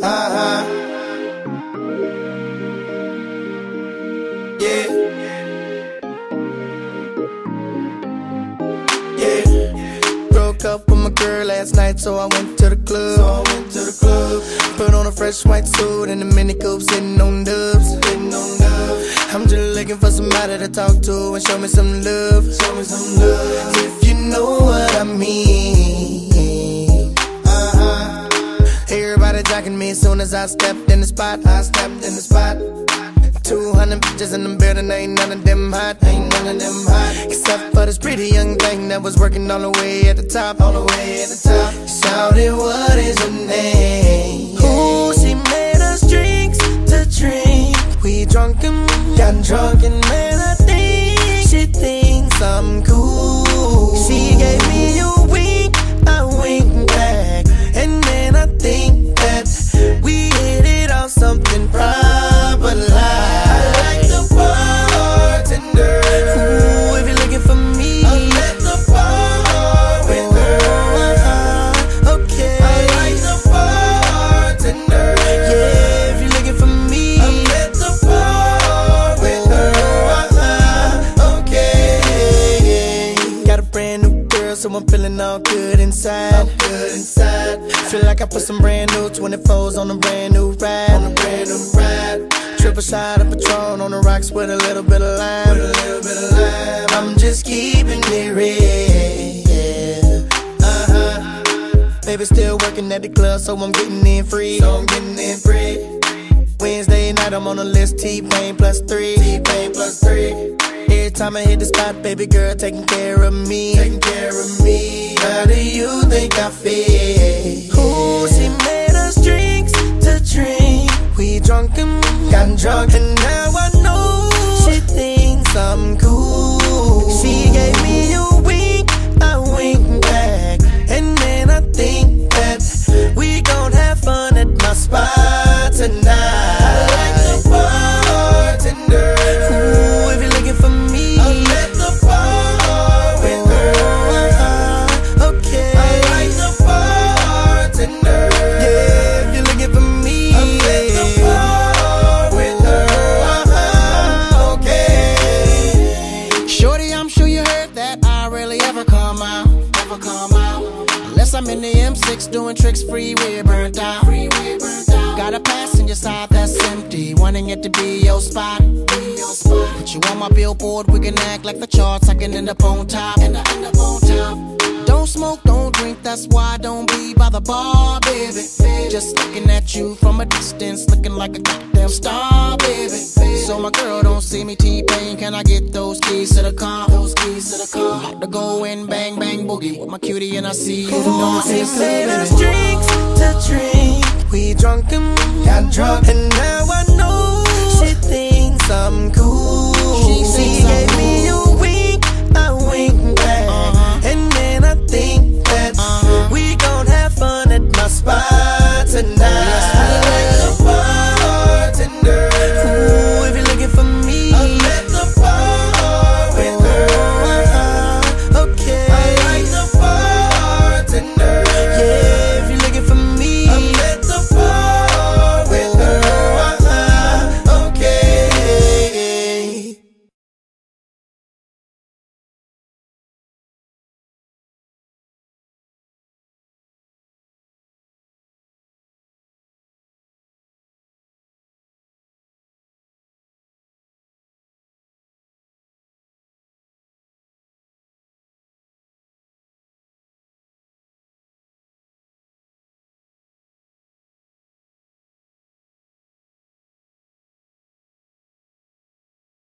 Uh-huh. Yeah. Yeah. Broke up with my girl last night, so I went to the club. So I went to the club. Put on a fresh white suit and a mini coupe, sitting on dubs. Sitting on dubs. I'm just looking for somebody to talk to and show me some love. Show me some love. If you know I stepped in the spot. I stepped in the spot. 200 bitches in the building, ain't none of them hot, ain't none of them hot. Except for this pretty young thing that was working all the way at the top, all the way at the top. Shouted, what is your name? Ooh, she made us drinks to drink. We drunk and got drunk so I'm feeling all good inside. Good inside. Feel like I put some brand new 24s on a brand new ride. On a brand new ride. Triple shot of Patron on the rocks with a little bit of lime. With a little bit of lime. I'm just keeping it real. Uh-huh. Baby still working at the club, so I'm getting in free. So I'm getting in free. Wednesday night, I'm on the list. T-Pain plus three. T-Pain plus three. Time I hit the spot, baby girl taking care of me. Taking care of me. How do you think I feel? Ooh, she made us drinks to drink. We drunk and got drunk, and out, ever come out. Unless I'm in the M6 doing tricks, freeway burnt out. Freeway burnt out. Got a passenger side that's empty, wanting it to be your spot. Be your spot. Put you on my billboard, we can act like the charts. I can end up on top, end up on top. Don't smoke, don't drink, that's why I don't be by the bar, baby. Just looking at you from a distance, looking like a goddamn star, baby. So my girl don't see me T-Pain, can I get those keys to the car? Those keys to the car. About to go in, bang, bang, boogie with my cutie and I see you. Ooh, she Don't made us drinks to drink. We drunk and got drunk, and